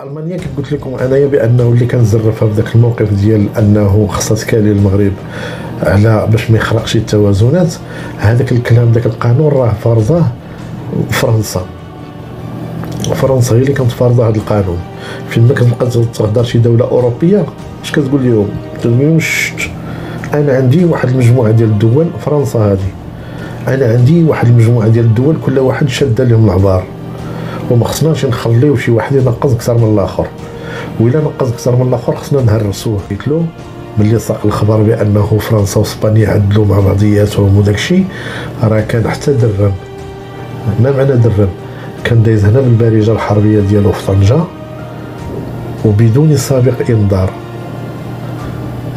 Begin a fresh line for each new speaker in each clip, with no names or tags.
ألمانيا كيف قلت لكم أنايا بأنه اللي كان زرفها في ذاك الموقف ديال أنه خصها تكالي المغرب على باش ما يخرقش التوازنات هذاك الكلام ذاك القانون راه فرضه فرنسا. فرنسا هي اللي كانت فرضه هذا القانون. فين ما كتبقى تهضر شي دولة أوروبية اش كتقول لهم تقول لهم أنا عندي واحد المجموعة ديال الدول فرنسا هذه. أنا عندي واحد المجموعة ديال الدول كل واحد شاده لهم العبار وما خصناش نخليو شي واحد ينقص أكثر من الآخر. وإلا نقص أكثر من الآخر خصنا نهرسوه قلت ملي ساق الخبر بأنه فرنسا وإسبانيا عدلوا مع بعضياتهم وداك الشيء راه كان حتى درن ما معنى درن كان دايز هنا بالبارجه الحربية ديالو في طنجة وبدون سابق إنذار.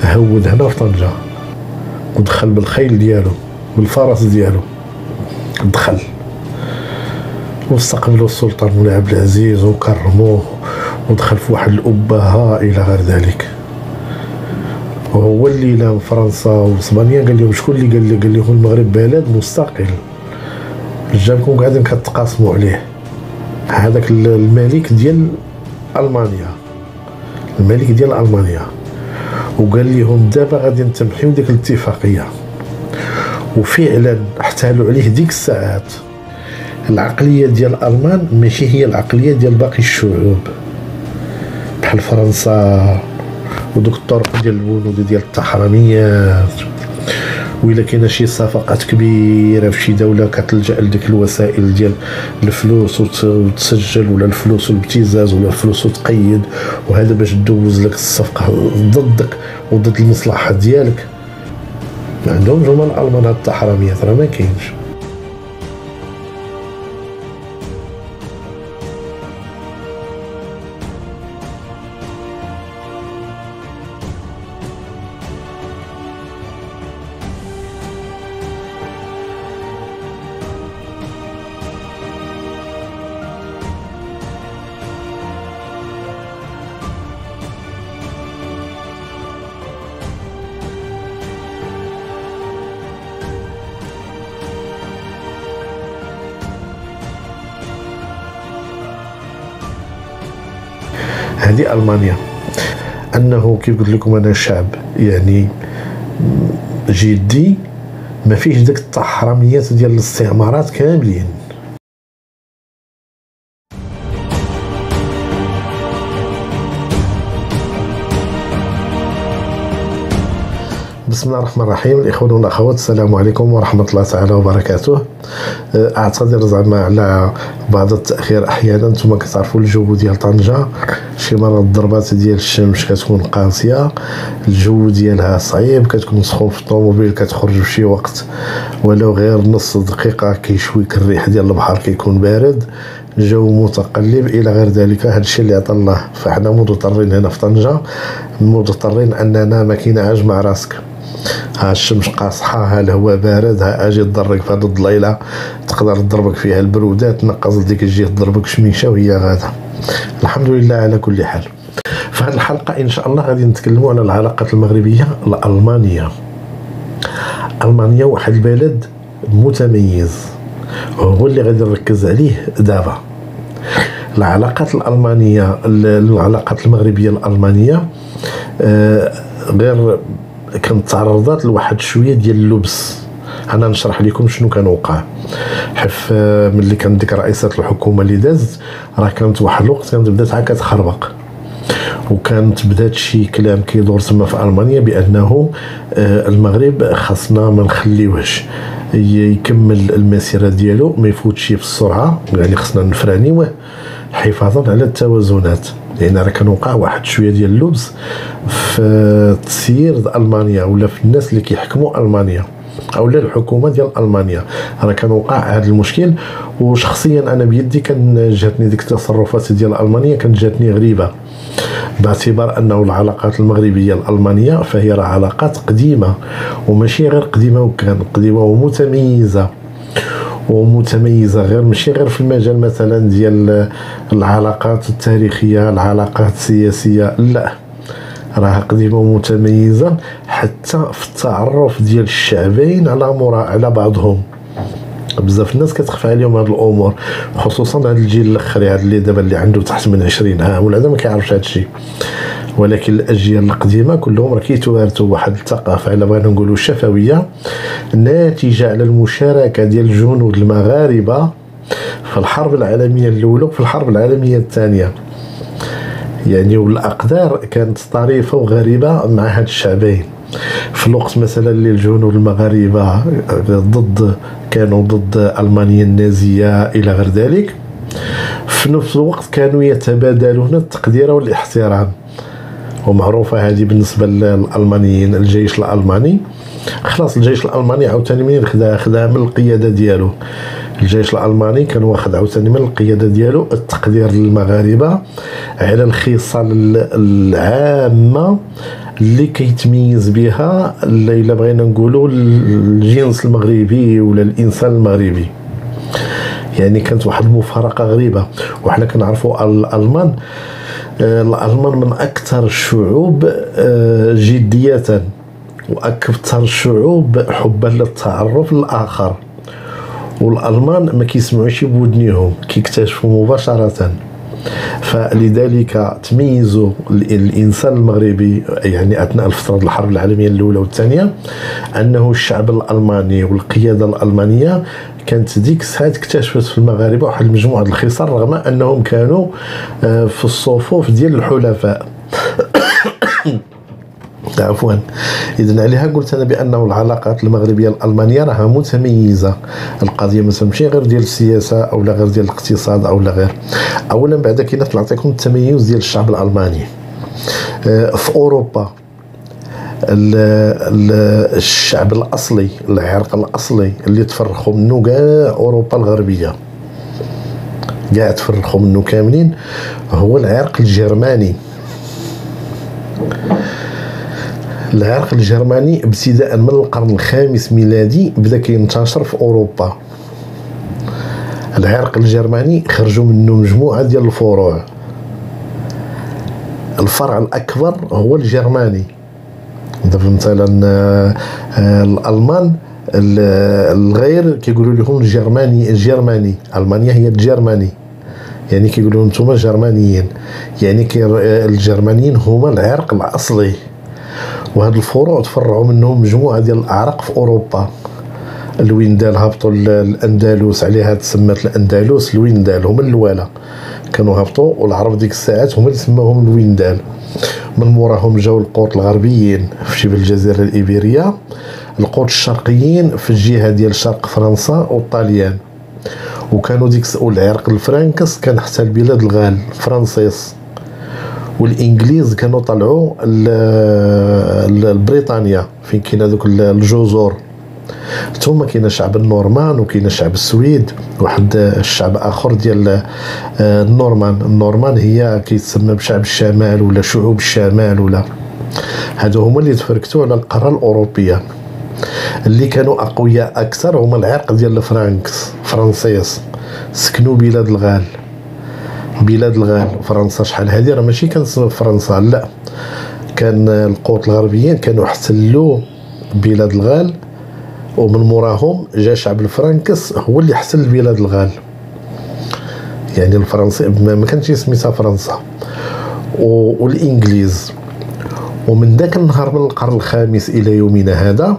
هود هنا في طنجة. ودخل بالخيل ديالو بالفرس ديالو. دخل. واستقبلوا السلطان مولاي عبد العزيز وكرموه ودخل في واحد الأبة هائلة غير ذلك. وهو اللي لا فرنسا وأسبانيا. قال لهم شكون اللي قال لي؟ قال لهم المغرب بلد مستقل. جابكم قاعدين كتقاسموا عليه. هذاك الملك ديال ألمانيا. الملك ديال ألمانيا. وقال لهم دابا غادي نتمحيو ديك الاتفاقية. وفعلا احتالوا عليه ديك الساعات. العقلية ديال الالمان ماشي هي العقلية ديال باقي الشعوب. بحال فرنسا ودوك الطرق ديال البنود ديال التحرميات. وإلا كاينة شي صفقات كبيرة في شي دولة كتلجأ لديك الوسائل ديال الفلوس وتسجل ولا الفلوس والابتزاز ولا الفلوس وتقيد وهذا باش دوز لك الصفقة ضدك وضد المصلحة ديالك. ما عندهمش هما الألمان التحرميات راه ما كاينش. هذه ألمانيا. أنه كيف قلت لكم أنا شعب يعني جدي ما فيش ديك التحرميات ديال الاستعمارات كاملين. بسم الله الرحمن الرحيم. الاخوان والأخوات السلام عليكم ورحمة الله تعالى وبركاته. أه، أعتذر زعما على بعض التأخير. أحيانا نتوما كتعرفوا الجو ديال طنجة شي مرات الضربات ديال الشمس كتكون قاسية الجو ديالها صعيب كتكون سخون في الطوموبيل كتخرج في شي وقت. ولو غير نص دقيقة كيشويك الريح ديال البحر كيكون بارد. الجو متقلب. إلى غير ذلك هذا الشيء اللي عطى الله. فإحنا مضطرين هنا في طنجة. مضطرين أننا ما كينعاش مع راسك. ها الشمس قاصحة ها الهواء بارد ها أجي تضرك في هاد الضليلة تقدر تضربك فيها البرودة تنقص ديك الجهة تضربك شميشة وهي غادا. الحمد لله على كل حال. في هذه الحلقة إن شاء الله غادي نتكلموا على العلاقات المغربية الألمانية. ألمانيا واحد البلد متميز هو اللي غادي نركز عليه دابا. العلاقات الألمانية العلاقات المغربية الألمانية آه غير كانت تعرضات لواحد شوية ديال اللبس. أنا نشرح لكم شنو كان وقع حف ملي كان ديك رئيسة الحكومة اللي دازت راه كانت واحد الوقت كانت بدات عا كتخربق وكانت بدات شي كلام كيدور تما في ألمانيا بأنه آه، المغرب خاصنا ما نخليوهش. يكمل المسيرة ديالو ما يفوتش في السرعة يعني خاصنا نفرانيوه حفاظا على التوازنات. لأن راه كان وقع واحد شوية ديال اللبس في تسيير ألمانيا ولا في الناس اللي كيحكموا ألمانيا أو الحكومة ديال ألمانيا. راه كان وقع هذا المشكل وشخصيا أنا بيدي كان جاتني ديك التصرفات ديال ألمانيا كانت جاتني غريبة. باعتبار أنه العلاقات المغربية الالمانيه فهي راه علاقات قديمة وماشي غير قديمة وكان قديمة ومتميزة. ومتميزة غير ماشي غير في المجال مثلا ديال العلاقات التاريخية العلاقات السياسية لا. راها قديمة ومتميزة حتى في التعرف ديال الشعبين على مرا على بعضهم. بزاف الناس كتخفى عليهم هاد الأمور خصوصا هاد الجيل الآخر هاد اللي دابا اللي عنده تحت من 20 عام ولا ما كيعرفش هاد الشيء ولكن الأجيال القديمة كلهم راه كيتوارثوا واحد الثقافة على بغينا نقولوا شفوية ناتجة على المشاركة ديال الجنود المغاربة في الحرب العالمية الأولى وفي الحرب العالمية الثانية. يعني والأقدار كانت طريفة وغريبة مع هاد الشعبين. في الوقت مثلا اللي الجنود المغاربة ضد كانوا ضد ألمانيا النازية إلى غير ذلك في نفس الوقت كانوا يتبادلون التقدير والإحترام. ومعروفة هذه بالنسبة للألمانيين الجيش الألماني. خلاص الجيش الألماني عاوتاني منين خدا؟ خدا من القيادة ديالو. الجيش الألماني كان واخد عاوتاني من القيادة ديالو التقدير للمغاربة على الخصال العامة اللي كيتميز بها إلا بغينا نقولوا الجنس المغربي ولا الإنسان المغربي. يعني كانت واحد المفارقة غريبة. وحنا كنعرفوا الألمان الألمان من أكثر الشعوب آه، جدية وأكثر الشعوب حبا للتعرف للآخر. والألمان ما كيسمعوش بودنيهم كيكتشفوا مباشرة. فلذلك تميزوا الإنسان المغربي يعني أثناء الفترة الحرب العالمية الأولى والثانية أنه الشعب الألماني والقيادة الألمانية كانت ديك الساعة اكتشفت في المغاربة واحد المجموعة الخصال رغم أنهم كانوا آه، في الصفوف ديال الحلفاء. عفوا. اذا عليها قلت أنا بأنه العلاقات المغربية الألمانية راها متميزة. القضية مثلا ماشي غير ديال السياسة أو لا غير ديال الاقتصاد أو لا غير. اولا بعد كاين نعطيكم التميز ديال الشعب الألماني. آه، في أوروبا الشعب الأصلي العرق الأصلي اللي تفرخوا منه كاع أوروبا الغربية. كاع تفرخوا منه كاملين هو العرق الجرماني. العرق الجرماني ابتداء من القرن الخامس ميلادي بدا كينتشر في أوروبا. العرق الجرماني خرجوا منه مجموعة ديال الفروع. الفرع الأكبر هو الجرماني. دابا مثلا آه، آه، الألمان الغير كيقولوا لهم الجرماني الجرماني ألمانيا هي الجرماني. يعني كيقولوا أنتم جرمانيين. يعني الجرمانيين هما العرق الأصلي. وهاد الفروع تفرعوا منهم مجموعة ديال الأعراق في أوروبا. الويندال هبطوا الأندلس عليها تسمات الأندلس الويندال هما الوالا كانوا هبطوا والعرب ديك الساعات هما اللي سماهم الويندال. من موراهم جاو القوط الغربيين في شبه الجزيرة الإيبيرية. القوط الشرقيين في الجهة ديال شرق فرنسا والطاليان. وكانوا ديك والعرق الفرنكس كان حتى البلاد الغال فرانسيس والإنجليز كانوا طلعوا لبريطانيا فين كاين هذوك الجزر ثم كاين الشعب النورمان وكاين الشعب السويد واحد الشعب آخر ديال آه، النورمان. النورمان هي كيتسمى بشعب الشمال ولا شعوب الشمال ولا. هادو هما اللي تفركتوا على القارة الأوروبية. اللي كانوا أقوياء أكثر هما العرق ديال الفرانكس فرانسيس سكنوا بلاد الغال. بلاد الغال فرنسا شحال؟ هذه راه ماشي كانت فرنسا لا. كان القوط الغربيين كانوا احتلوا بلاد الغال ومن موراهم جا شعب الفرنكس هو اللي احتل بلاد الغال. يعني الفرنسي ما كانش سميتها فرنسا. والإنجليز. ومن ذاك النهار من القرن الخامس إلى يومنا هذا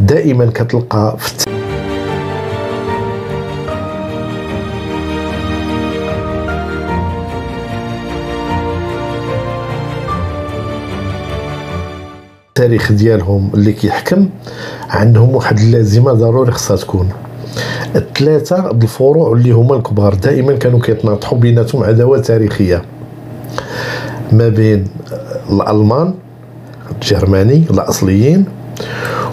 دائما كتلقى في التاريخ ديالهم اللي كيحكم عندهم واحد اللازمة ضروري خصها تكون. الثلاثه الفروع اللي هما الكبار دائما كانوا كيتناطحوا بيناتهم عداوة تاريخية ما بين الألمان الجرماني الأصليين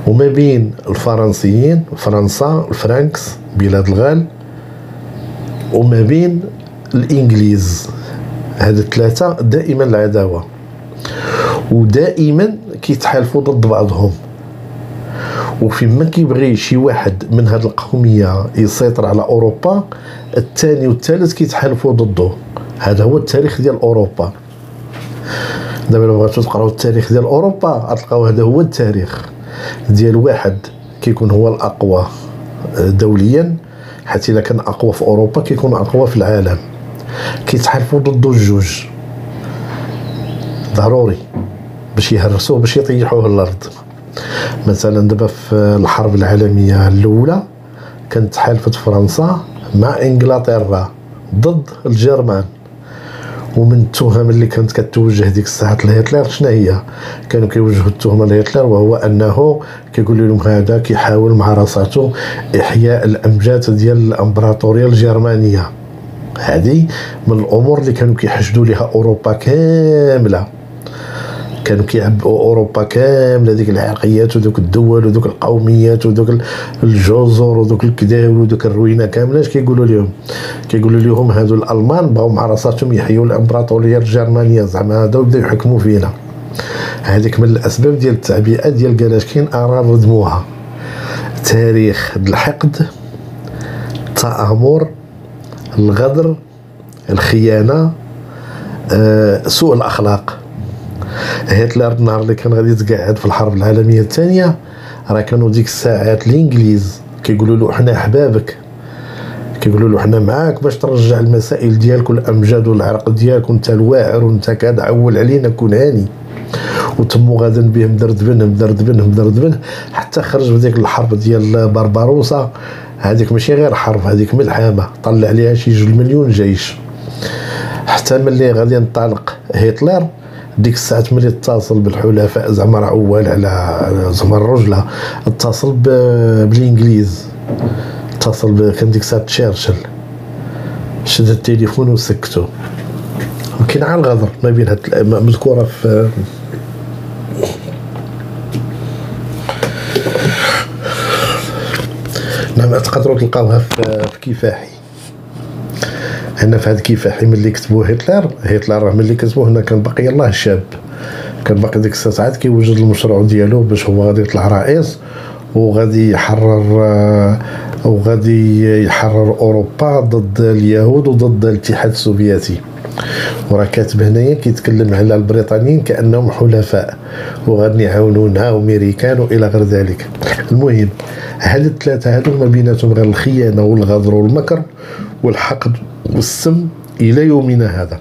وما بين الفرنسيين فرنسا الفرنكس بلاد الغال وما بين الإنجليز. هاد الثلاثه دائما العداوة. ودائما كيتحالفوا ضد بعضهم. وفيما كيبغي شي واحد من هاد القومية يسيطر على أوروبا الثاني والثالث كيتحالفوا ضده. هذا هو التاريخ ديال أوروبا. دابا لو بغيتو تقراو التاريخ ديال أوروبا غتلقاو هذا هو التاريخ ديال واحد كيكون هو الأقوى دوليا حيت إلا كان أقوى في أوروبا كيكون أقوى في العالم. كيتحالفوا ضد الجوج. ضروري. باش يهرسوه باش يطيحوه الأرض. مثلا دابا في الحرب العالمية الأولى كانت تحالفت فرنسا مع إنجلترا ضد الجرمان. ومن التهم اللي كانت كتوجه ديك الساعة لهتلر شنو هي؟ كانوا كيوجهوا التهمه لهتلر وهو أنه كيقول لهم هذا كيحاول مع راساته إحياء الأمجاد ديال الإمبراطورية الجرمانية. هذه من الأمور اللي كانوا كيحشدوا لها أوروبا كاملة. كانوا كيعبئوا أوروبا كاملة ديك العرقيات ودوك الدول ودوك القوميات ودوك الجزر ودوك الكداول ودوك الروينة كاملة اش كيقولوا لهم؟ كيقولوا لهم هادو الألمان بغاو مع راساتهم يحيوا الإمبراطورية الجرمانية زعما هادو بداو يحكموا فينا. هذيك من الأسباب ديال التعبئة ديال كالاشكين ارى ردموها تاريخ الحقد التآمر الغدر الخيانة آه، سوء الأخلاق. هتلر النهار اللي كان غادي يتقاعد في الحرب العالمية الثانية راه كانوا ديك الساعات الإنجليز كيقولوا له حنا أحبابك كيقولوا له حنا معاك باش ترجع المسائل ديالك والأمجاد والعرق ديالك وأنت الواعر وأنت كذا عول علينا كون هاني وتمو غادا به مدردبن مدردبن مدردبن حتى خرج بديك الحرب ديال بربروسا هذيك ماشي غير حرب هذيك ملحمة طلع عليها شي جوج مليون جيش. حتى ملي غادي ينطلق هتلر ديك الساعات ملي اتصل بالحلفاء زعما راه اول على زعما الرجلة. اتصل بالإنجليز. اتصل كان ديك الساعة تشرشل شد التليفون وسكتو. وكاين عا الغدر ما بين هاد مذكورة في نعم تقدروا تلقاوها في كفاحي هنا في هذا كفاحي ملي كتبوا هتلر هتلر راه ملي كتبوه هنا كان باقي الله شاب كان باقي ديك الساعات كيوجد المشروع ديالو باش هو غادي يطلع رئيس وغادي يحرر آه، وغادي يحرر أوروبا ضد اليهود وضد الاتحاد السوفيتي. وراه كاتب هنايا كيتكلم على البريطانيين كأنهم حلفاء وغادي يعاونونا وميريكان وإلى غير ذلك. المهم هاد الثلاثة هادو ما بيناتهم غير الخيانة والغدر والمكر والحقد والسم إلى يومنا هذا.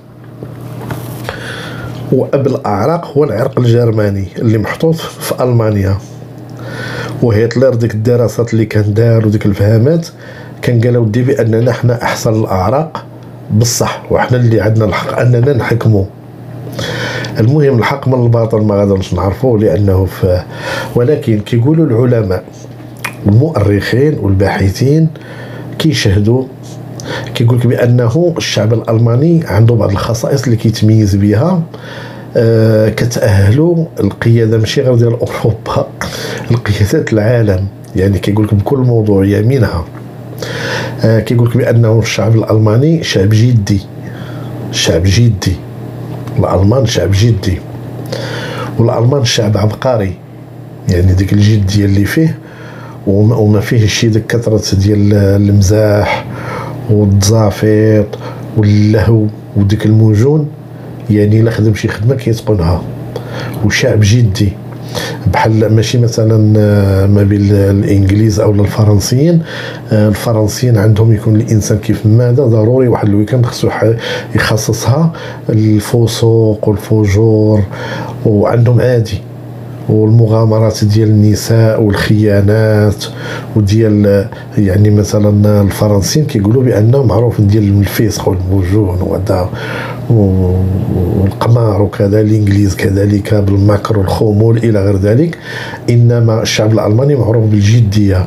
واب الأعراق هو العرق الجرماني اللي محطوط في ألمانيا. وهتلر ديك الدراسات اللي كان دار وديك الفهامات كان قال ودي بأننا إحنا أحسن الأعراق. بصح وحنا اللي عندنا الحق أننا نحكموا المهم الحق من الباطل ما غادرش نعرفوه لأنه في ولكن كيقولوا العلماء المؤرخين والباحثين كيشهدوا كيقول لك بأنه الشعب الألماني عنده بعض الخصائص اللي كيتميز بها آه كتأهلوا القيادة ماشي غير ديال أوروبا. القيادات العالم. يعني كيقول لك بكل موضوعيه منها آه كيقول لك بأنه الشعب الألماني شعب جدي. شعب جدي. الألمان شعب جدي. والألمان شعب عبقري. يعني ديك الجديه اللي فيه وما فيه شي ديك كثرة ديال المزاح والتزافيط واللهو وديك الموجون يعني إلا خدم شي خدمة كيتقنها. وشعب جدي. بحال ماشي مثلا آه، ما بين الإنجليز أو الفرنسيين آه، الفرنسيين عندهم يكون الإنسان كيف ما هذا ضروري. واحد الويكاند خصو يخصصها الفسوق والفجور وعندهم عادي. والمغامرات ديال النساء والخيانات وديال يعني مثلا الفرنسيين كيقولوا بانه معروف ديال الفسق والمجون وهذا والقمار وكذا الإنجليز كذلك بالمكر والخمول إلى غير ذلك. إنما الشعب الألماني معروف بالجدية.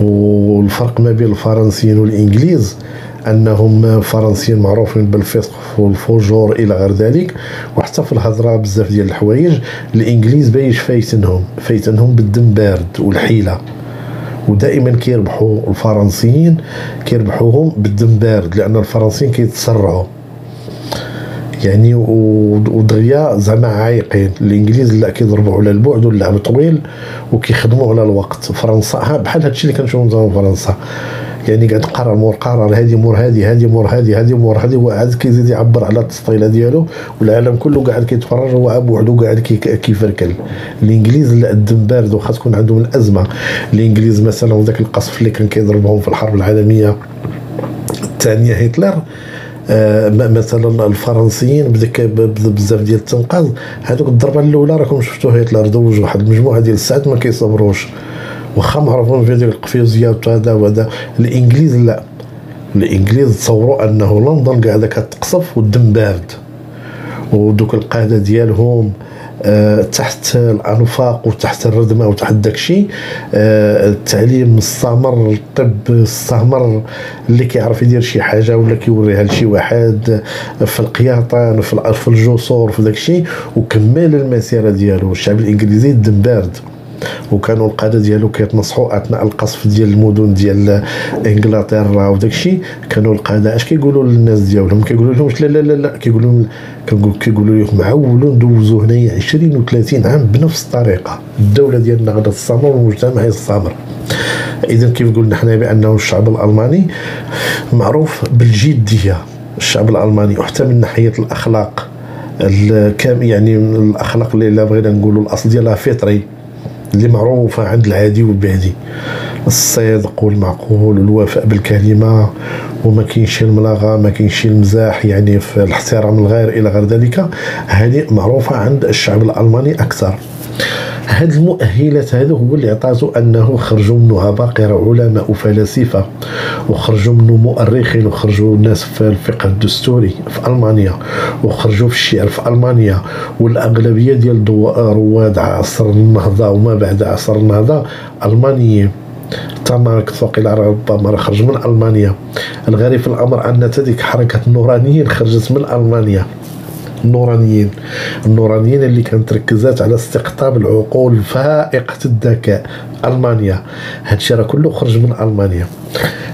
والفرق ما بين الفرنسيين والإنجليز أنهم الفرنسيين معروفين بالفسق والفجور إلى غير ذلك وحتى في الهضرة بزاف ديال الحوايج الإنجليز بايش فايتنهم؟ فايتنهم بالدم بارد والحيلة. ودائما كيربحوا الفرنسيين كيربحوهم بالدم بارد لأن الفرنسيين كيتسرعوا. يعني ودغيا زعما عايقين. الإنجليز لا كيضربوا على البعد واللعب طويل وكيخدموا على الوقت. فرنسا بحال هادشي اللي كنشوفو في فرنسا. يعني قاعد قرر مور قرر هذه مور هذه هذه مور هذه هذه مور هذه هو عاد كيزيد يعبر على التسطيلة ديالو والعالم كله قاعد كيتفرج هو بوحدو قاعد كيفركل. الإنجليز لا الدم بارد وخا تكون عندهم الأزمة. الإنجليز مثلا ذاك القصف اللي كان كيضربهم في الحرب العالمية الثانية هتلر آه مثلا الفرنسيين بدك بزاف ديال التنقاذ هذوك الضربة الأولى راكم شفتوا هتلر دوج واحد المجموعة ديال الساعات ما كيصبروش. واخا معروفون في هذيك القفيزية وهذا وهذا. الإنجليز لا. الإنجليز تصوروا أنه لندن قاعدة كتقصف والدم بارد. ودوك القاده ديالهم آه تحت الأنفاق وتحت الردمة وتحت داكشي آه التعليم الصامر الطب الصامر اللي كيعرف يدير شي حاجة ولا كيوريها لشي واحد في القياطان في الجسور في داكشي وكمل المسيرة ديالو. الشعب الإنجليزي الدم بارد. وكانوا القادة ديالو كيتنصحوا أثناء القصف ديال المدن ديال إنجلترا وداك الشيء كانوا القادة أش كيقولوا للناس ديالهم؟ كيقولوا لهم لا لا لا لا كيقولوا كيقولوا لهم معولون دوزوا هنايا 20 و30 عام بنفس الطريقة. الدولة ديالنا غادا تستمر والمجتمع يستمر إذا كيف قلنا حنا بأنه الشعب الألماني معروف بالجدية. الشعب الألماني وحتى من ناحية الأخلاق كام يعني الأخلاق اللي بغينا نقولوا الأصل ديالها فطري. اللي معروفة عند العادي والبادي الصدق والمعقول والوفاء بالكلمة وما كاينش الملاغة ما كاينش المزاح يعني في الاحترام الغير إلى غير ذلك. هذه معروفة عند الشعب الألماني أكثر. هاد المؤهلات هذا هو اللي عطاتو أنه خرجوا منه عباقره علماء وفلاسفة وخرجوا منه مؤرخين وخرجوا ناس في الفقه الدستوري في ألمانيا وخرجوا في الشعر في ألمانيا والأغلبية ديال رواد عصر النهضة وما بعد عصر النهضة ألمانيين. تمارك ثقيل ربما خرج من ألمانيا. الغريب في الأمر أن تلك حركة النورانيين خرجت من ألمانيا. النورانيين. النورانيين اللي كانت ركزات على استقطاب العقول فائقة الذكاء. ألمانيا. هادشي راه كله خرج من ألمانيا.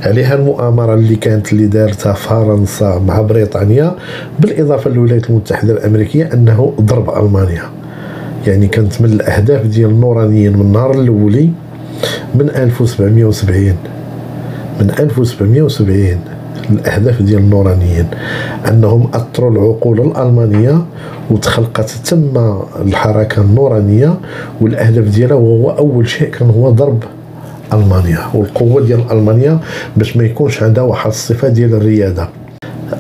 عليها المؤامرة اللي كانت اللي دارتها فرنسا مع بريطانيا بالإضافة للولايات المتحدة الأمريكية أنه ضرب ألمانيا. يعني كانت من الأهداف ديال النورانيين من النهار الأولي من 1770 من 1770 الأهداف ديال النورانيين أنهم أثروا العقول الألمانية وتخلقت تم الحركة النورانية والأهداف ديالها وهو أول شيء كان هو ضرب ألمانيا والقوة ديال ألمانيا باش ما يكونش عندها واحد الصفة ديال الريادة.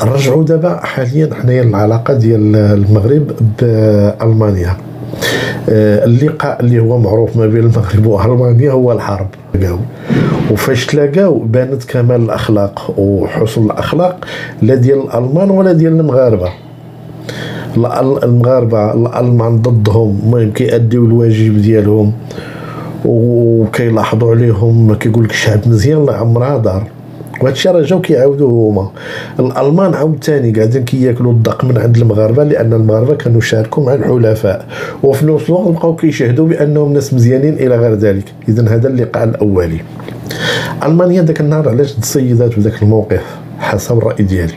رجعوا دابا حاليا حنايا العلاقه ديال المغرب بألمانيا. اللقاء اللي هو معروف ما بين المغرب وألمانيا هو الحرب. وفاش تلاقاو بانت كمال الأخلاق وحسن الأخلاق لا ديال الألمان ولا ديال المغاربة. المغاربة الألمان ضدهم المهم كيأديو الواجب ديالهم. وكيلاحظوا عليهم كيقول لك الشعب مزيان لا عمرها دار. وهادشي راه جاو كيعاودوه هما. الألمان عاود ثاني قاعدين كياكلوا الدق من عند المغاربة لأن المغاربة كانوا شاركوا مع الحلفاء. وفي نفس الوقت بقاو كيشاهدوا بأنهم ناس مزيانين إلى غير ذلك. اذا هذا اللقاء الأولي. ألمانيا ذاك النهار علاش تصيدات ذاك الموقف حسب الرأي ديالي.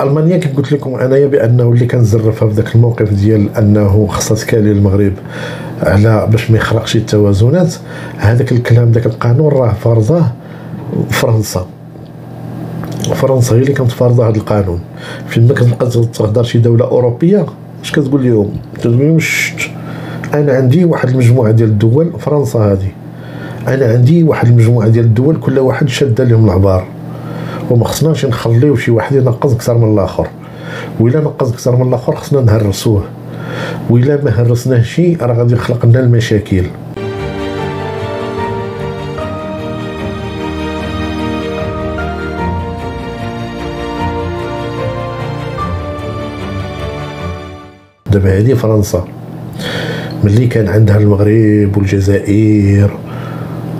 ألمانيا كيف قلت لكم أنايا بأنه اللي كان زرفها في ذاك الموقف ديال أنه خصها تكالي المغرب على باش ما يخرقش التوازنات هذاك الكلام ذاك القانون راه فرضاه فرنسا. فرنسا هي اللي كانت فارضة هذا القانون. فيما كتبقى تهضر شي دولة أوروبية اش كتقول لهم؟ تقول لهم أنا عندي واحد المجموعة ديال الدول فرنسا هذه أنا عندي واحد المجموعة ديال الدول كل واحد شاد لهم العبار. وما خصناش نخليو شي واحد ينقص أكثر من الآخر. وإلا نقص أكثر من الآخر خصنا نهرسوه. وإلا ما هرسناهش راه غادي يخلق لنا المشاكل. دابا هذه فرنسا. ملي كان عندها المغرب والجزائر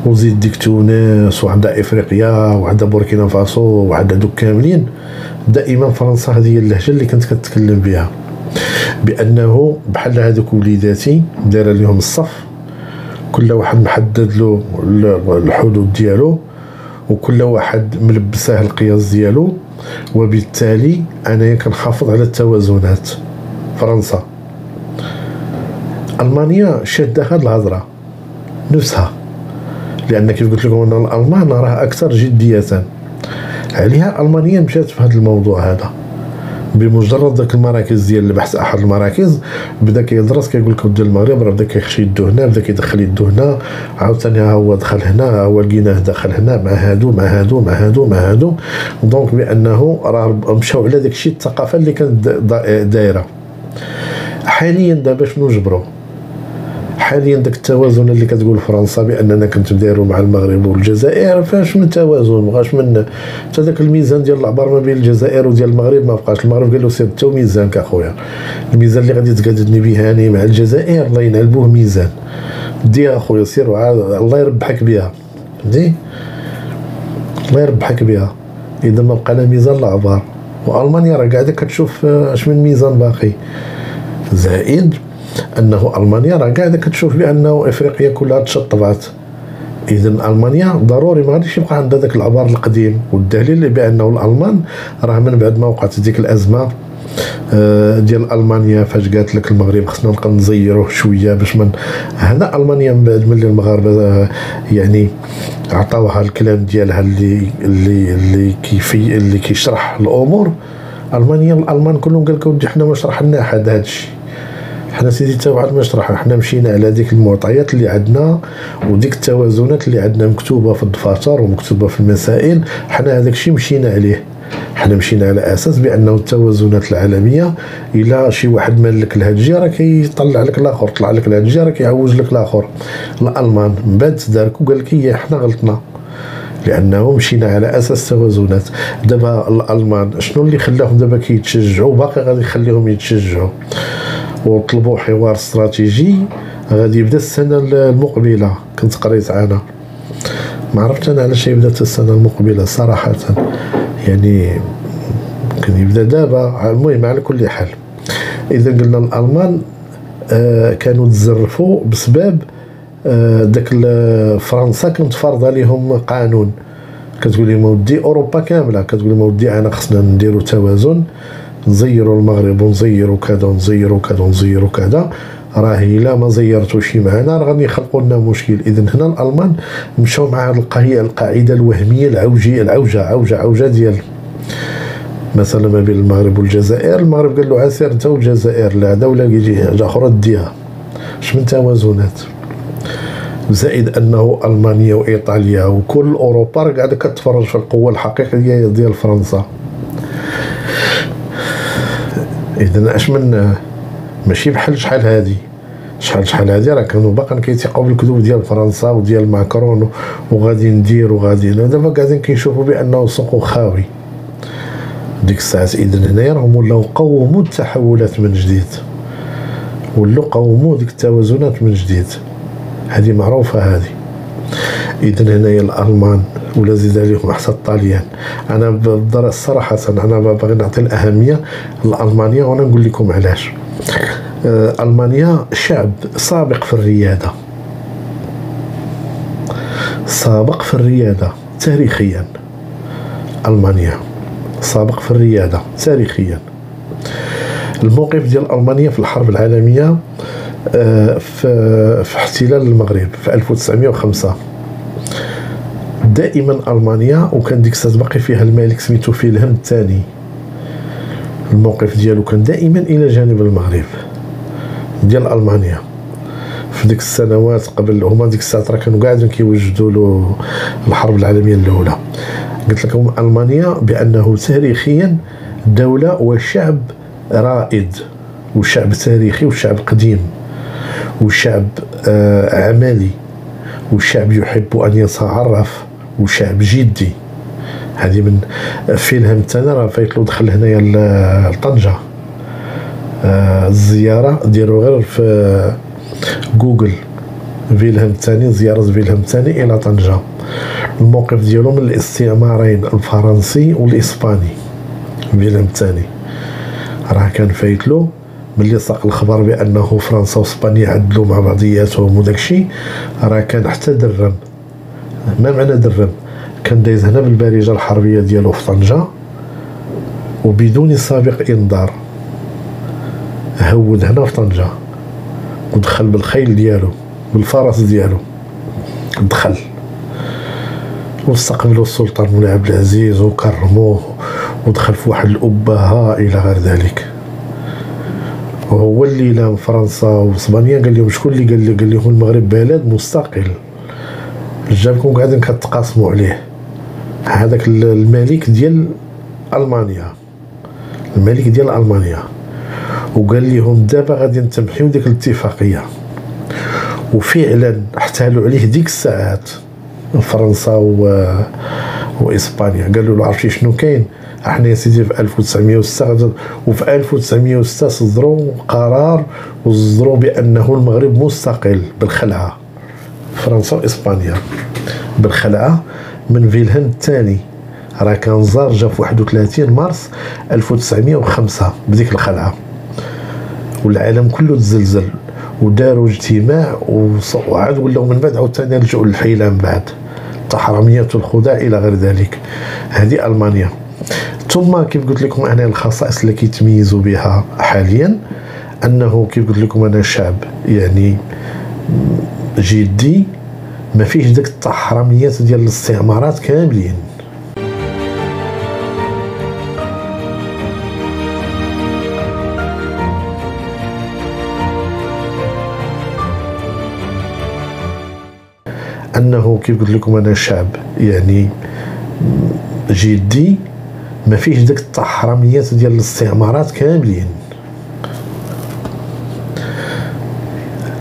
وزيد ديك تونس وعندها إفريقيا وعندها بوركينا فاسو وعندها دوك كاملين دائما فرنسا هذه هي اللهجة اللي كنت كتكلم بها. بأنه بحال هذوك وليداتي دايرة لهم الصف كل واحد محدد له الحدود ديالو وكل واحد ملبساه القياس ديالو وبالتالي أنا كنحافظ على التوازنات. فرنسا. ألمانيا شاده هاد الهضرة نفسها لأن كيف قلت لكم أن الألمان راه أكثر جدية. عليها ألمانيا مشات في هذا الموضوع هذا. بمجرد ذاك المراكز ديال البحث أحد المراكز بدأ كيدرس كيقول لك ودي المغرب راه بدأ كيخشي يدو هنا بدأ كيدخل يدو هنا. عاوتاني ها هو دخل هنا ها هو لقيناه دخل هنا مع هادو مع هادو مع هادو مع هادو. donc بأنه راه مشاو على داك الشيء الثقافة اللي كانت دايرة. حاليا دابا شنو جبروا حاليا داك التوازن اللي كتقول فرنسا بأننا كنت نديرو مع المغرب والجزائر فاش من توازن؟ مابقاش من حتى داك الميزان ديال العبار ما بين الجزائر وديال المغرب ما بقاش. المغرب قال له سير انت ميزانك اخويا الميزان اللي غادي تقادني به هاني مع الجزائر الله ينعل ميزان. دي اخويا سير الله يربحك بها فهمتي الله يربحك بها إذا ما بقى لا ميزان العبار وألمانيا راه قاعدة كتشوف أش من ميزان باقي. زائد أنه ألمانيا راه قاعدة كتشوف بأنه إفريقيا كلها تشطبات. اذا ألمانيا ضروري ما غاديش يبقى عندها ذاك العبار القديم. والدليل بأنه الألمان راه من بعد ما وقعت ديك الأزمة آه، ديال ألمانيا فاش قالت لك المغرب خصنا نبقى نزيروه شوية باش من هنا ألمانيا من بعد ملي المغاربة آه، يعني عطاوها الكلام ديالها اللي اللي اللي كيفي اللي كيشرح الأمور المانيا الألمان كلهم قال لك ودي حنا ما شرح لنا حد هذا الشيء. حنا سيدي تا واحد المشرحه حنا مشينا على ديك المعطيات اللي عندنا وديك التوازنات اللي عندنا مكتوبة في الدفاتر ومكتوبة في المسائل حنا هذاك الشيء مشينا عليه. حنا مشينا على أساس بأنه التوازنات العالمية إلا شي واحد مالك لهاد الجهه راه كيطلع لك الآخر طلع لك لهاد الجهه راه كيعوج لك الآخر. الألمان من بعد تدارك وقال لك هي حنا غلطنا. لأنه مشينا على أساس توازنات. دابا الألمان شنو اللي خلاهم دابا كيتشجعوا؟ باقي غادي يخليهم يتشجعوا. وطلبوا حوار استراتيجي غادي يبدا السنة المقبلة كنت قريت أنا ما عرفت أنا علاش يبدا السنة المقبلة صراحة. يعني ممكن يبدأ دابا المهم على كل حال. إذا قلنا الألمان آه كانوا تزرفوا بسبب آه داك فرنسا كانت فرض عليهم قانون. كتقول لهم ودي أوروبا كاملة. كتقول لهم ودي أنا خصنا نديروا توازن. نزيروا المغرب ونزيروا كذا ونزيروا كذا ونزيروا كذا. راه الا ما زيرتوش معنا راه غادي يخلقوا لنا مشكل. اذا هنا الألمان مشاو مع القاعده القاعدة الوهمية العوجية العوجة عوجة عوجة ديال مثلا ما بين المغرب والجزائر. المغرب قال له عسير أنت والجزائر لا دوله جهه أخرى ديها. اش من توازنات زائد أنه ألمانيا وإيطاليا وكل أوروبا قاعدة كتفرج في القوة الحقيقية ديال فرنسا. اذا أش من ماشي بحال شحال هادي. شحال شحال هادي راه كانوا باقا كيتيقوا بالكذوب ديال فرنسا وديال ماكرون وغادي ندير وغادي دابا قاعدين كيشوفوا بأنه السوق خاوي. ديك الساعات اذا هنايا راهم ولاو قوموا التحولات من جديد. ولاو قوموا ديك التوازنات من جديد. هذه معروفة هذه. اذا هنايا الألمان ولا زيد عليهم حتى الطاليان. أنا الصراحه أنا باغي نعطي الأهمية لالمانيا وأنا نقول لكم علاش. ألمانيا شعب سابق في الريادة. سابق في الريادة تاريخيا. ألمانيا سابق في الريادة تاريخيا. الموقف ديال ألمانيا في الحرب العالمية آه، في احتلال المغرب في 1905 دائما ألمانيا وكان ديك الساعة باقي فيها الملك سميتو فيلهم الثاني. الموقف ديالو كان دائما إلى جانب المغرب ديال ألمانيا. في ديك السنوات قبل هما ديك الساعة راه كانوا قاعدين كيوجدوا له الحرب العالمية الأولى. قلت لكم ألمانيا بأنه تاريخيا دولة وشعب رائد وشعب تاريخي وشعب قديم وشعب آه عملي وشعب يحب أن يتعرف وشعب جدي. هذه من فيلهم الثاني راه فايتلو دخل هنايا لطنجة. آه الزيارة ديرو غير في جوجل. فيلهم الثاني زيارة فيلهم الثاني إلى طنجة. الموقف ديالو من الاستعمارين الفرنسي والإسباني. فيلهم الثاني راه كان فايتلو. ملي ساق الخبر بأنه فرنسا وإسبانيا عدلوا مع بعضياتهم وداكشي راه كان حتى درم ما معنى درم كان دايز هنا بالبارجه الحربية ديالو في طنجة وبدون سابق إنذار هود هنا في طنجة ودخل بالخيل ديالو بالفرس ديالو دخل. واستقبلوا السلطان مولاي عبد العزيز وكرموه ودخل في واحد الأبهة إلى غير ذلك. وهو اللي من فرنسا وإسبانيا قال لهم شكون اللي قال لهم المغرب بلد مستقل. جابكم قاعدين كتقاسموا عليه. هذاك الملك ديال ألمانيا. الملك ديال ألمانيا. وقال لهم دابا غادي نتمحيو ديك الاتفاقية. وفعلا احتالوا عليه ديك الساعات. فرنسا و... واسبانيا قالوا له عرفتي شنو كاين؟ إحنا يا سيدي في 1906 وفي 1906 صدروا قرار وصدروا بأنه المغرب مستقل بالخلعة. فرنسا واسبانيا بالخلعة. من فيلهلم الثاني. راه كان زار جا في 31 مارس 1905 بديك الخلعة. والعالم كله تزلزل وداروا اجتماع وعاد ولاو من بعد عاوتاني رجعوا للحيلة من بعد. التحرميات والخداع إلى غير ذلك. هذه ألمانيا. ثم كيف قلت لكم أنا الخصائص اللي كيتميزوا بها حاليا؟ أنه كيف قلت لكم أنا شعب يعني جدي ما فيش ديك التحرميات ديال الاستعمارات كاملين. أنه كيف قلت لكم أنا شعب يعني جدي ما فيش ديك التحرميات ديال الاستعمارات كاملين.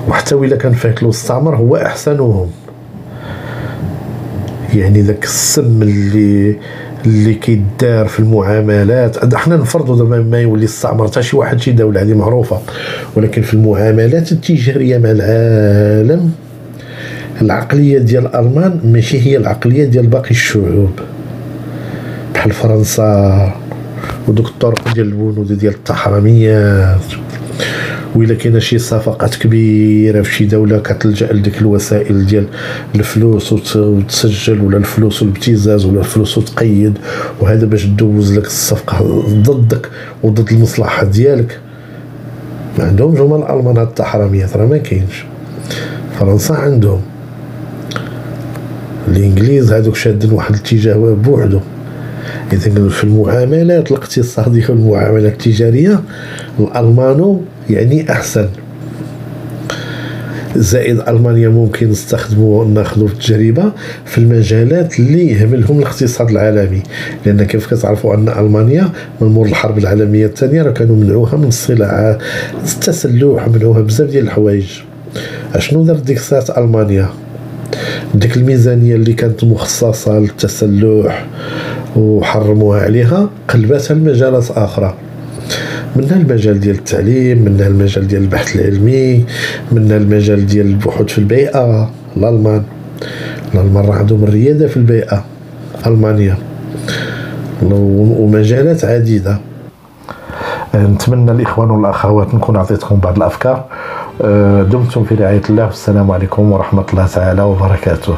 وحتى ولا كان فيك المستعمر هو أحسنهم. يعني ذاك السم اللي اللي كيدار في المعاملات. إحنا نفرضوا دابا ما يولي استعمر حتى شي واحد شي دولة هذه معروفة. ولكن في المعاملات التجارية مع العالم العقلية ديال الالمان ماشي هي العقلية ديال باقي الشعوب. بحال فرنسا ودوك الطرق ديال البنود ديال التحرميات. وإلا كاينة شي صفقات كبيرة في شي دولة كتلجأ لديك الوسائل ديال الفلوس وتسجل ولا الفلوس والابتزاز ولا الفلوس وتقيد وهذا باش دوز لك الصفقة ضدك وضد المصلحة ديالك. ما عندهمش هما الألمان هاد التحرميات راه ما كاينش. فرنسا عندهم. الإنجليز هذوك شادين واحد الاتجاه بوحدو. اذا في المعاملات الاقتصادية والمعاملات التجارية الألمانو يعني أحسن. زائد ألمانيا ممكن نستخدموا ناخذوا التجربة في المجالات اللي يهملهم الاقتصاد العالمي. لأن كيف كتعرفوا أن ألمانيا من مور الحرب العالمية الثانية راه كانوا منعوها من الصناعه التسلح منعوها بزاف ديال الحوايج. أشنو دارت ديك الساعة ألمانيا؟ ديك الميزانية اللي كانت مخصصة للتسلح وحرموها عليها قلبتها لمجالات آخرى. منها المجال ديال التعليم منها المجال ديال البحث العلمي منها المجال ديال البحوث في البيئة. الألمان الألمان راه عندهم الريادة في البيئة ألمانيا. ومجالات عديدة. نتمنى الإخوان والأخوات نكون عطيتكم بعض الأفكار. دمتم في رعاية الله والسلام عليكم ورحمة الله تعالى وبركاته.